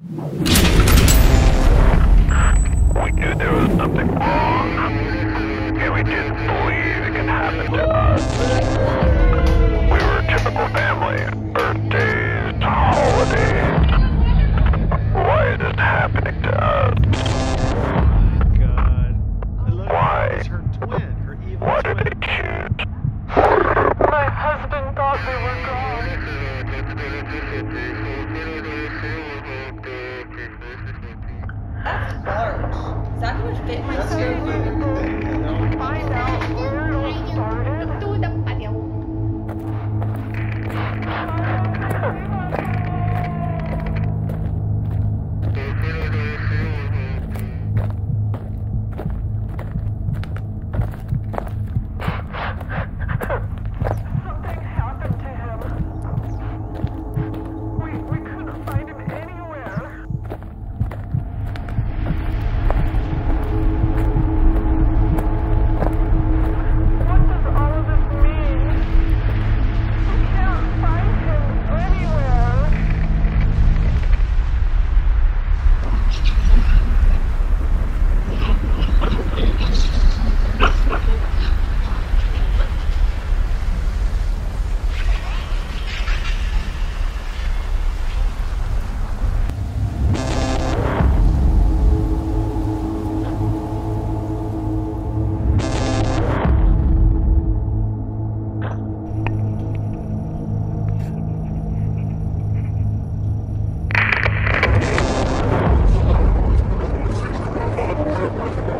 We knew there was something wrong. And we didn't believe it could happen to us. We were a typical family. Birthdays, holidays. Why is this happening to us? Oh my God. I love Why? Her twin, her evil Why did twin. trying to fit skirt. you